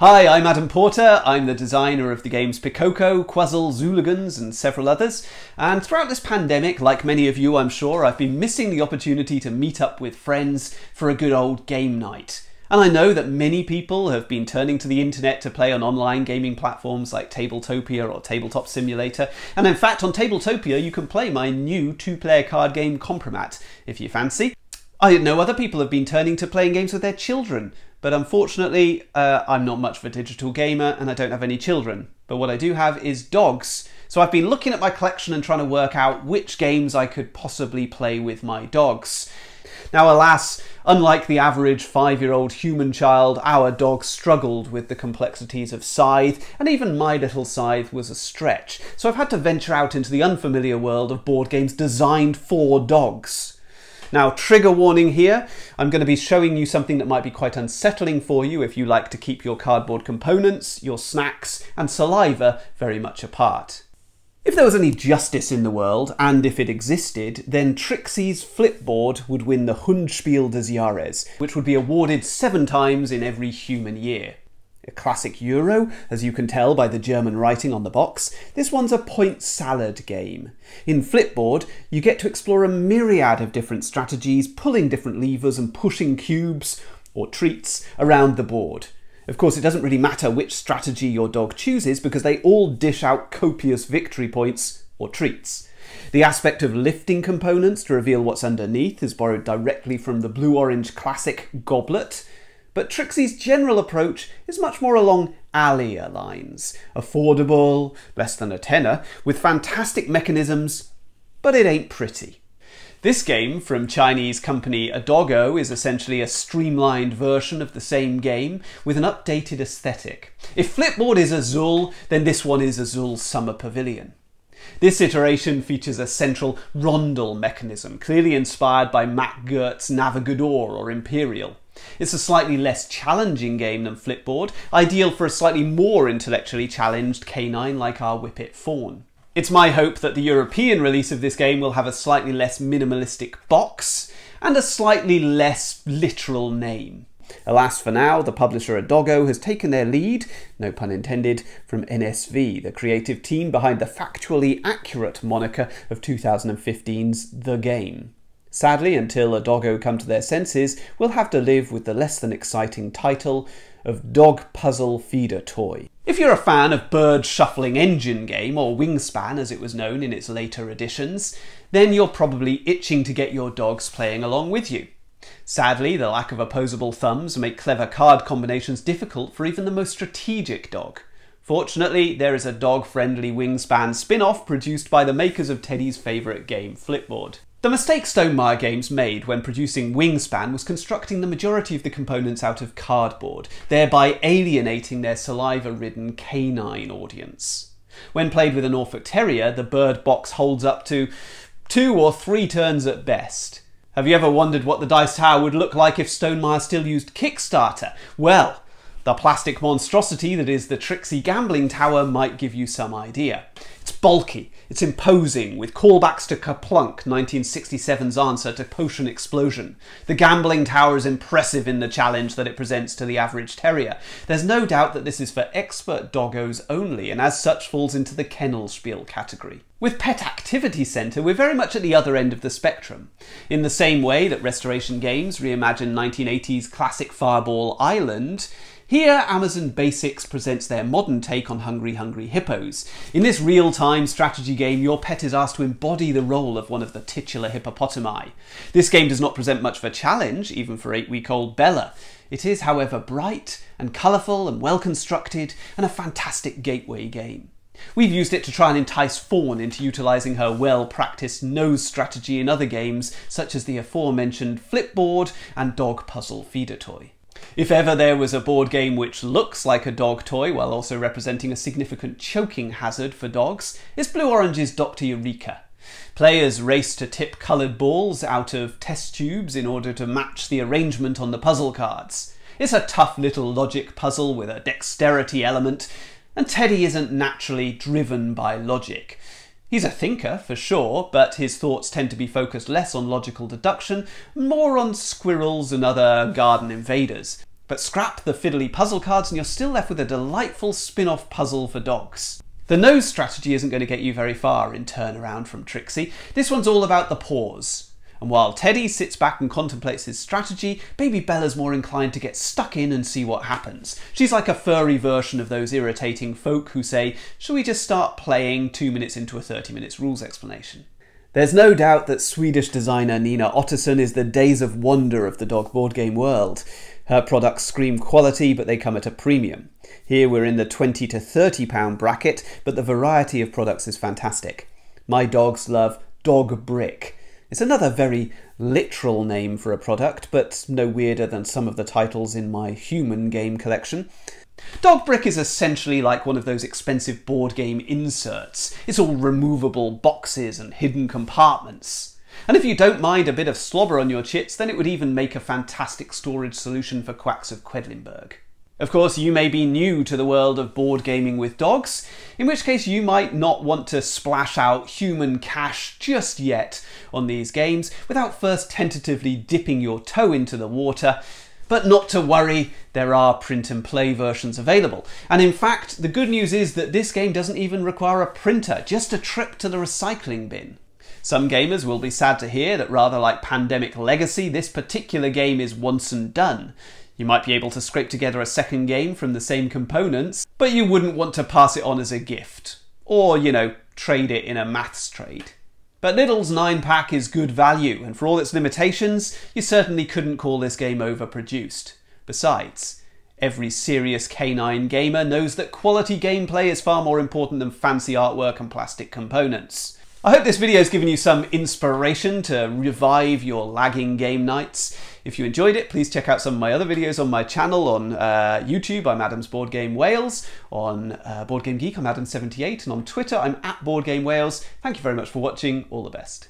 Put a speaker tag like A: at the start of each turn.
A: Hi, I'm Adam Porter. I'm the designer of the games Pikoko, Quazzle, Zooligans, and several others. And throughout this pandemic, like many of you, I'm sure, I've been missing the opportunity to meet up with friends for a good old game night. And I know that many people have been turning to the internet to play on online gaming platforms like Tabletopia or Tabletop Simulator. And in fact, on Tabletopia, you can play my new two player card game Compromat if you fancy. I know other people have been turning to playing games with their children. But unfortunately, uh, I'm not much of a digital gamer and I don't have any children. But what I do have is dogs. So I've been looking at my collection and trying to work out which games I could possibly play with my dogs. Now, alas, unlike the average five year old human child, our dog struggled with the complexities of Scythe, and even My Little Scythe was a stretch. So I've had to venture out into the unfamiliar world of board games designed for dogs. Now, trigger warning here, I'm going to be showing you something that might be quite unsettling for you if you like to keep your cardboard components, your snacks, and saliva very much apart. If there was any justice in the world, and if it existed, then Trixie's Flipboard would win the Hundspiel des Jahres, which would be awarded seven times in every human year. A classic Euro, as you can tell by the German writing on the box, this one's a point salad game. In Flipboard, you get to explore a myriad of different strategies, pulling different levers and pushing cubes, or treats, around the board. Of course, it doesn't really matter which strategy your dog chooses because they all dish out copious victory points, or treats. The aspect of lifting components to reveal what's underneath is borrowed directly from the Blue Orange classic Gobblet, but Trixie's general approach is much more along Alea lines. Affordable, less than a tenner, with fantastic mechanisms, but it ain't pretty. This game from Chinese company Adogo is essentially a streamlined version of the same game with an updated aesthetic. If Flipboard is Azul, then this one is Azul Summer Pavilion. This iteration features a central rondel mechanism, clearly inspired by Mac Gerdts' Navigador or Imperial. It's a slightly less challenging game than Flipboard, ideal for a slightly more intellectually challenged canine like our Whippet Fawn. It's my hope that the European release of this game will have a slightly less minimalistic box and a slightly less literal name. Alas, for now, the publisher Adogo has taken their lead, no pun intended, from NSV, the creative team behind the factually accurate moniker of 2015's The Game. Sadly, until Adogo come to their senses, we'll have to live with the less than exciting title of Dog Puzzle Feeder Toy. If you're a fan of Bird Shuffling Engine Game, or Wingspan as it was known in its later editions, then you're probably itching to get your dogs playing along with you. Sadly, the lack of opposable thumbs make clever card combinations difficult for even the most strategic dog. Fortunately, there is a dog-friendly Wingspan spin-off produced by the makers of Teddy's favourite game, Flipboard. The mistake Stonemaier Games made when producing Wingspan was constructing the majority of the components out of cardboard, thereby alienating their saliva-ridden canine audience. When played with a Norfolk Terrier, the bird box holds up to two or three turns at best. Have you ever wondered what the dice tower would look like if Stonemaier still used Kickstarter? Well, the plastic monstrosity that is the Trixie Gambling Tower might give you some idea. Bulky, it's imposing, with callbacks to Kerplunk, 1967's answer to Potion Explosion. The gambling tower is impressive in the challenge that it presents to the average terrier. There's no doubt that this is for expert doggos only, and as such falls into the kennel spiel category. With Pet Activity Centre, we're very much at the other end of the spectrum. In the same way that Restoration Games reimagined 1980s classic Fireball Island, here, Amazon Basics presents their modern take on Hungry Hungry Hippos. In this real-time strategy game, your pet is asked to embody the role of one of the titular hippopotami. This game does not present much of a challenge, even for eight-week-old Bella. It is, however, bright and colourful and well constructed, and a fantastic gateway game. We've used it to try and entice Fawn into utilising her well-practiced nose strategy in other games, such as the aforementioned Flipboard and Dog Puzzle Feeder Toy. If ever there was a board game which looks like a dog toy while also representing a significant choking hazard for dogs, it's Blue Orange's Dr. Eureka. Players race to tip coloured balls out of test tubes in order to match the arrangement on the puzzle cards. It's a tough little logic puzzle with a dexterity element, and Teddy isn't naturally driven by logic. He's a thinker, for sure, but his thoughts tend to be focused less on logical deduction, more on squirrels and other garden invaders. But scrap the fiddly puzzle cards and you're still left with a delightful spin-off puzzle for dogs. The nose strategy isn't going to get you very far in Turnaround from Trixie. This one's all about the paws. And while Teddy sits back and contemplates his strategy, baby Bella's more inclined to get stuck in and see what happens. She's like a furry version of those irritating folk who say, shall we just start playing two minutes into a 30 minutes rules explanation? There's no doubt that Swedish designer Nina Ottosson is the days of wonder of the dog board game world. Her products scream quality, but they come at a premium. Here we're in the 20 to 30 pound bracket, but the variety of products is fantastic. My dogs love Dog Brick, it's another very literal name for a product, but no weirder than some of the titles in my human game collection. Dog Brick is essentially like one of those expensive board game inserts. It's all removable boxes and hidden compartments. And if you don't mind a bit of slobber on your chits, then it would even make a fantastic storage solution for quacks of Quedlinburg. Of course, you may be new to the world of board gaming with dogs, in which case you might not want to splash out human cash just yet on these games without first tentatively dipping your toe into the water. But not to worry, there are print and play versions available. And in fact, the good news is that this game doesn't even require a printer, just a trip to the recycling bin. Some gamers will be sad to hear that rather like Pandemic Legacy, this particular game is once and done. You might be able to scrape together a second game from the same components, but you wouldn't want to pass it on as a gift. Or, you know, trade it in a maths trade. But Lidl's 9 pack is good value, and for all its limitations, you certainly couldn't call this game overproduced. Besides, every serious canine gamer knows that quality gameplay is far more important than fancy artwork and plastic components. I hope this video has given you some inspiration to revive your lagging game nights. If you enjoyed it, please check out some of my other videos on my channel on uh, YouTube. I'm Adam's Board Game Wales. On uh, Board Game Geek, I'm Adam78. And on Twitter, I'm at Board Game Wales. Thank you very much for watching. All the best.